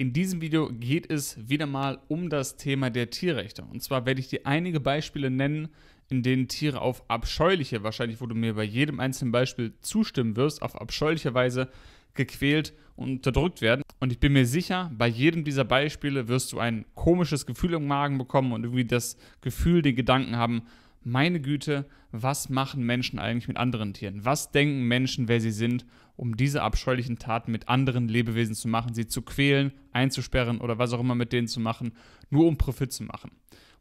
In diesem Video geht es wieder mal um das Thema der Tierrechte. Und zwar werde ich dir einige Beispiele nennen, in denen Tiere auf abscheuliche, wahrscheinlich wo du mir bei jedem einzelnen Beispiel zustimmen wirst, auf abscheuliche Weise gequält und unterdrückt werden. Und ich bin mir sicher, bei jedem dieser Beispiele wirst du ein komisches Gefühl im Magen bekommen und irgendwie das Gefühl, den Gedanken haben, meine Güte, was machen Menschen eigentlich mit anderen Tieren? Was denken Menschen, wer sie sind, um diese abscheulichen Taten mit anderen Lebewesen zu machen, sie zu quälen, einzusperren oder was auch immer mit denen zu machen, nur um Profit zu machen?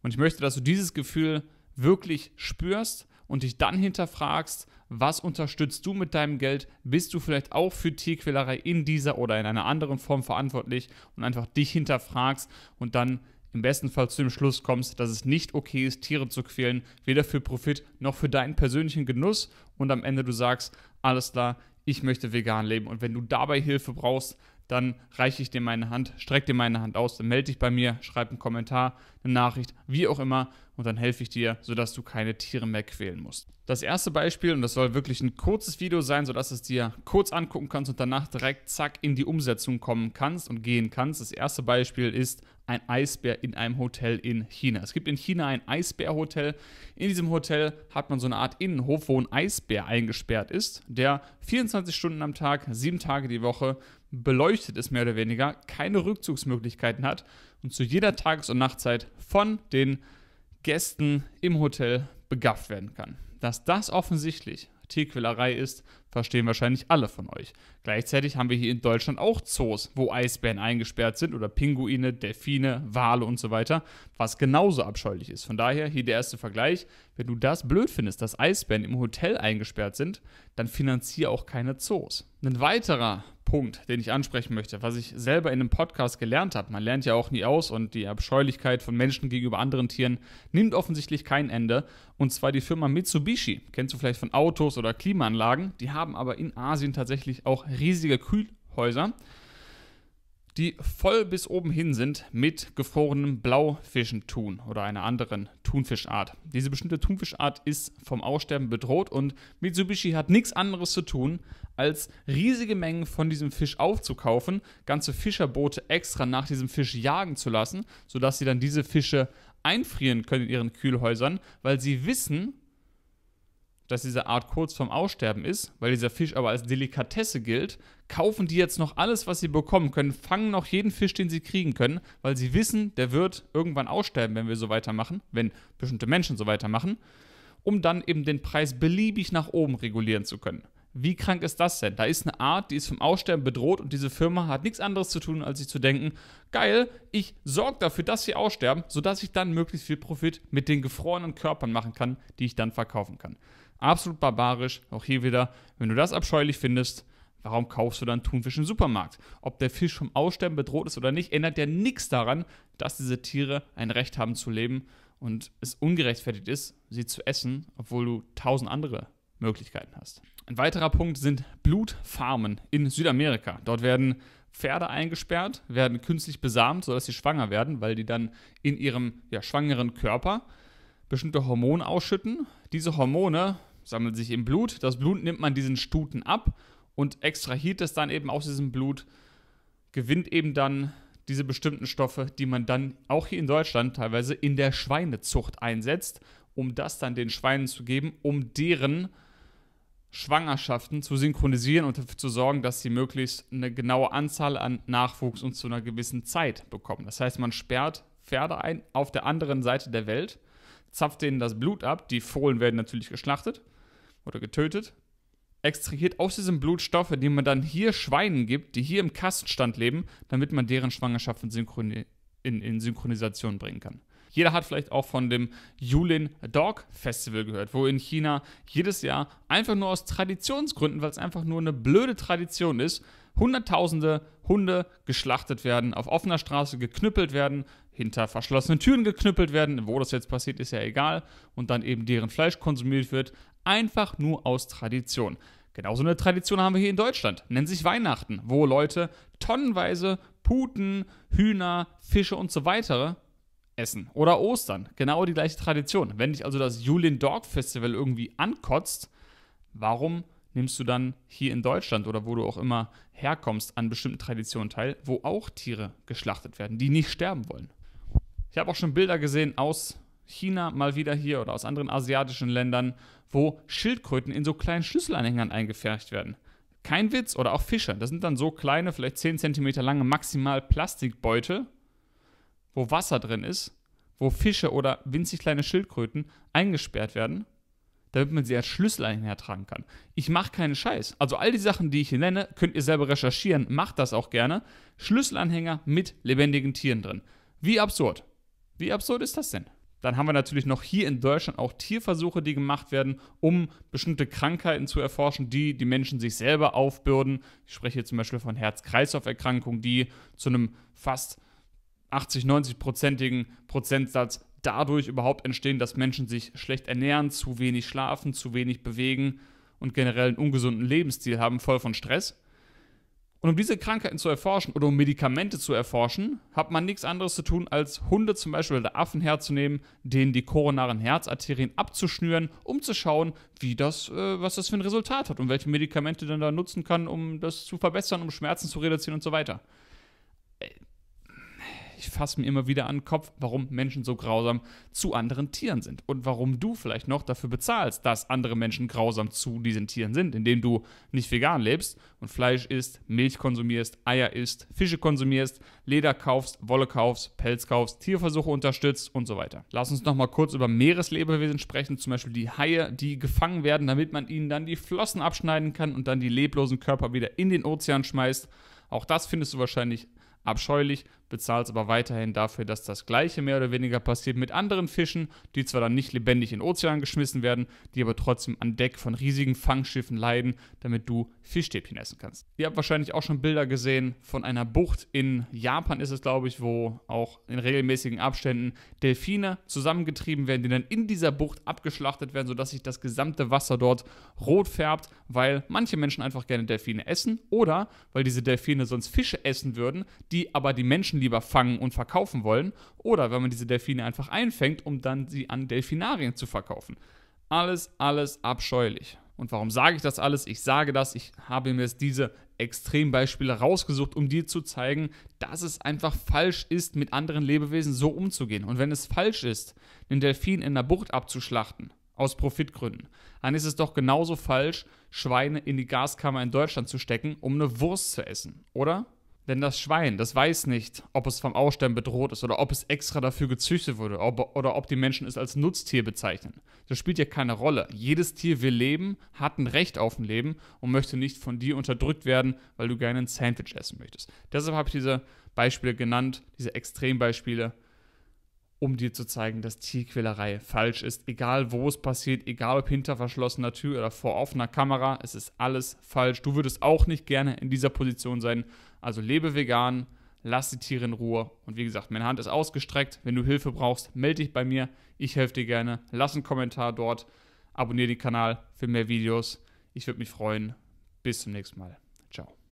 Und ich möchte, dass du dieses Gefühl wirklich spürst und dich dann hinterfragst, was unterstützt du mit deinem Geld? Bist du vielleicht auch für Tierquälerei in dieser oder in einer anderen Form verantwortlich und einfach dich hinterfragst und dann im besten Fall zu dem Schluss kommst, dass es nicht okay ist, Tiere zu quälen, weder für Profit noch für deinen persönlichen Genuss und am Ende du sagst, alles klar, ich möchte vegan leben und wenn du dabei Hilfe brauchst, dann reiche ich dir meine Hand, streck dir meine Hand aus, dann melde dich bei mir, schreib einen Kommentar, eine Nachricht, wie auch immer und dann helfe ich dir, sodass du keine Tiere mehr quälen musst. Das erste Beispiel, und das soll wirklich ein kurzes Video sein, sodass du es dir kurz angucken kannst und danach direkt zack in die Umsetzung kommen kannst und gehen kannst. Das erste Beispiel ist ein Eisbär in einem Hotel in China. Es gibt in China ein Eisbärhotel. In diesem Hotel hat man so eine Art Innenhof, wo ein Eisbär eingesperrt ist, der 24 Stunden am Tag, sieben Tage die Woche beleuchtet ist, mehr oder weniger, keine Rückzugsmöglichkeiten hat und zu jeder Tages- und Nachtzeit von den Gästen im Hotel begafft werden kann. Dass das offensichtlich Tierquälerei ist, verstehen wahrscheinlich alle von euch. Gleichzeitig haben wir hier in Deutschland auch Zoos, wo Eisbären eingesperrt sind oder Pinguine, Delfine, Wale und so weiter, was genauso abscheulich ist. Von daher hier der erste Vergleich. Wenn du das blöd findest, dass Eisbären im Hotel eingesperrt sind, dann finanziere auch keine Zoos. Ein weiterer Punkt, den ich ansprechen möchte, was ich selber in einem Podcast gelernt habe. Man lernt ja auch nie aus und die Abscheulichkeit von Menschen gegenüber anderen Tieren nimmt offensichtlich kein Ende. Und zwar die Firma Mitsubishi. Kennst du vielleicht von Autos oder Klimaanlagen? Die haben aber in Asien tatsächlich auch riesige Kühlhäuser die voll bis oben hin sind mit gefrorenem Blaufischentun oder einer anderen Thunfischart. Diese bestimmte Thunfischart ist vom Aussterben bedroht und Mitsubishi hat nichts anderes zu tun, als riesige Mengen von diesem Fisch aufzukaufen, ganze Fischerboote extra nach diesem Fisch jagen zu lassen, sodass sie dann diese Fische einfrieren können in ihren Kühlhäusern, weil sie wissen, dass diese Art kurz vorm Aussterben ist, weil dieser Fisch aber als Delikatesse gilt, kaufen die jetzt noch alles, was sie bekommen können, fangen noch jeden Fisch, den sie kriegen können, weil sie wissen, der wird irgendwann aussterben, wenn wir so weitermachen, wenn bestimmte Menschen so weitermachen, um dann eben den Preis beliebig nach oben regulieren zu können. Wie krank ist das denn? Da ist eine Art, die ist vom Aussterben bedroht und diese Firma hat nichts anderes zu tun, als sich zu denken, geil, ich sorge dafür, dass sie aussterben, sodass ich dann möglichst viel Profit mit den gefrorenen Körpern machen kann, die ich dann verkaufen kann. Absolut barbarisch. Auch hier wieder, wenn du das abscheulich findest, warum kaufst du dann Thunfisch im Supermarkt? Ob der Fisch vom Aussterben bedroht ist oder nicht, ändert ja nichts daran, dass diese Tiere ein Recht haben zu leben und es ungerechtfertigt ist, sie zu essen, obwohl du tausend andere Möglichkeiten hast. Ein weiterer Punkt sind Blutfarmen in Südamerika. Dort werden Pferde eingesperrt, werden künstlich besamt, sodass sie schwanger werden, weil die dann in ihrem ja, schwangeren Körper bestimmte Hormone ausschütten. Diese Hormone sammeln sich im Blut. Das Blut nimmt man diesen Stuten ab und extrahiert es dann eben aus diesem Blut, gewinnt eben dann diese bestimmten Stoffe, die man dann auch hier in Deutschland teilweise in der Schweinezucht einsetzt, um das dann den Schweinen zu geben, um deren Schwangerschaften zu synchronisieren und dafür zu sorgen, dass sie möglichst eine genaue Anzahl an Nachwuchs und zu einer gewissen Zeit bekommen. Das heißt, man sperrt Pferde ein auf der anderen Seite der Welt zapft denen das Blut ab. Die Fohlen werden natürlich geschlachtet oder getötet. Extrahiert aus diesem Blut Stoffe, die man dann hier Schweinen gibt, die hier im Kastenstand leben, damit man deren Schwangerschaften in, in, in Synchronisation bringen kann. Jeder hat vielleicht auch von dem Yulin Dog Festival gehört, wo in China jedes Jahr einfach nur aus Traditionsgründen, weil es einfach nur eine blöde Tradition ist, Hunderttausende Hunde geschlachtet werden, auf offener Straße geknüppelt werden, hinter verschlossenen Türen geknüppelt werden. Wo das jetzt passiert, ist ja egal. Und dann eben deren Fleisch konsumiert wird. Einfach nur aus Tradition. Genauso eine Tradition haben wir hier in Deutschland. Nennt sich Weihnachten, wo Leute tonnenweise Puten, Hühner, Fische und so weiter essen. Oder Ostern. Genau die gleiche Tradition. Wenn dich also das Julien Dog Festival irgendwie ankotzt, warum nimmst du dann hier in Deutschland oder wo du auch immer herkommst an bestimmten Traditionen teil, wo auch Tiere geschlachtet werden, die nicht sterben wollen. Ich habe auch schon Bilder gesehen aus China mal wieder hier oder aus anderen asiatischen Ländern, wo Schildkröten in so kleinen Schlüsselanhängern eingefercht werden. Kein Witz, oder auch Fische. Das sind dann so kleine, vielleicht 10 cm lange maximal Plastikbeutel, wo Wasser drin ist, wo Fische oder winzig kleine Schildkröten eingesperrt werden, damit man sie als Schlüsselanhänger tragen kann. Ich mache keinen Scheiß. Also all die Sachen, die ich hier nenne, könnt ihr selber recherchieren. Macht das auch gerne. Schlüsselanhänger mit lebendigen Tieren drin. Wie absurd. Wie absurd ist das denn? Dann haben wir natürlich noch hier in Deutschland auch Tierversuche, die gemacht werden, um bestimmte Krankheiten zu erforschen, die die Menschen sich selber aufbürden. Ich spreche hier zum Beispiel von Herz-Kreislauf-Erkrankungen, die zu einem fast 80, 90-prozentigen Prozentsatz dadurch überhaupt entstehen, dass Menschen sich schlecht ernähren, zu wenig schlafen, zu wenig bewegen und generell einen ungesunden Lebensstil haben, voll von Stress. Und um diese Krankheiten zu erforschen oder um Medikamente zu erforschen, hat man nichts anderes zu tun, als Hunde zum Beispiel oder Affen herzunehmen, denen die koronaren Herzarterien abzuschnüren, um zu schauen, wie das, äh, was das für ein Resultat hat und welche Medikamente dann da nutzen kann, um das zu verbessern, um Schmerzen zu reduzieren und so weiter ich fasse mir immer wieder an den Kopf, warum Menschen so grausam zu anderen Tieren sind und warum du vielleicht noch dafür bezahlst, dass andere Menschen grausam zu diesen Tieren sind, indem du nicht vegan lebst und Fleisch isst, Milch konsumierst, Eier isst, Fische konsumierst, Leder kaufst, Wolle kaufst, Pelz kaufst, Tierversuche unterstützt und so weiter. Lass uns nochmal kurz über Meereslebewesen sprechen, zum Beispiel die Haie, die gefangen werden, damit man ihnen dann die Flossen abschneiden kann und dann die leblosen Körper wieder in den Ozean schmeißt. Auch das findest du wahrscheinlich abscheulich, bezahlst aber weiterhin dafür, dass das gleiche mehr oder weniger passiert mit anderen Fischen, die zwar dann nicht lebendig in den Ozean geschmissen werden, die aber trotzdem an Deck von riesigen Fangschiffen leiden, damit du Fischstäbchen essen kannst. Ihr habt wahrscheinlich auch schon Bilder gesehen von einer Bucht in Japan ist es, glaube ich, wo auch in regelmäßigen Abständen Delfine zusammengetrieben werden, die dann in dieser Bucht abgeschlachtet werden, sodass sich das gesamte Wasser dort rot färbt, weil manche Menschen einfach gerne Delfine essen oder weil diese Delfine sonst Fische essen würden, die die aber die Menschen lieber fangen und verkaufen wollen. Oder wenn man diese Delfine einfach einfängt, um dann sie an Delfinarien zu verkaufen. Alles, alles abscheulich. Und warum sage ich das alles? Ich sage das, ich habe mir jetzt diese Extrembeispiele rausgesucht, um dir zu zeigen, dass es einfach falsch ist, mit anderen Lebewesen so umzugehen. Und wenn es falsch ist, den Delfin in der Bucht abzuschlachten, aus Profitgründen, dann ist es doch genauso falsch, Schweine in die Gaskammer in Deutschland zu stecken, um eine Wurst zu essen, oder? Denn das Schwein, das weiß nicht, ob es vom Aussterben bedroht ist oder ob es extra dafür gezüchtet wurde ob, oder ob die Menschen es als Nutztier bezeichnen. Das spielt ja keine Rolle. Jedes Tier will leben, hat ein Recht auf ein Leben und möchte nicht von dir unterdrückt werden, weil du gerne ein Sandwich essen möchtest. Deshalb habe ich diese Beispiele genannt, diese Extrembeispiele, um dir zu zeigen, dass Tierquälerei falsch ist. Egal wo es passiert, egal ob hinter verschlossener Tür oder vor offener Kamera, es ist alles falsch. Du würdest auch nicht gerne in dieser Position sein. Also lebe vegan, lass die Tiere in Ruhe. Und wie gesagt, meine Hand ist ausgestreckt. Wenn du Hilfe brauchst, melde dich bei mir. Ich helfe dir gerne. Lass einen Kommentar dort. Abonniere den Kanal für mehr Videos. Ich würde mich freuen. Bis zum nächsten Mal.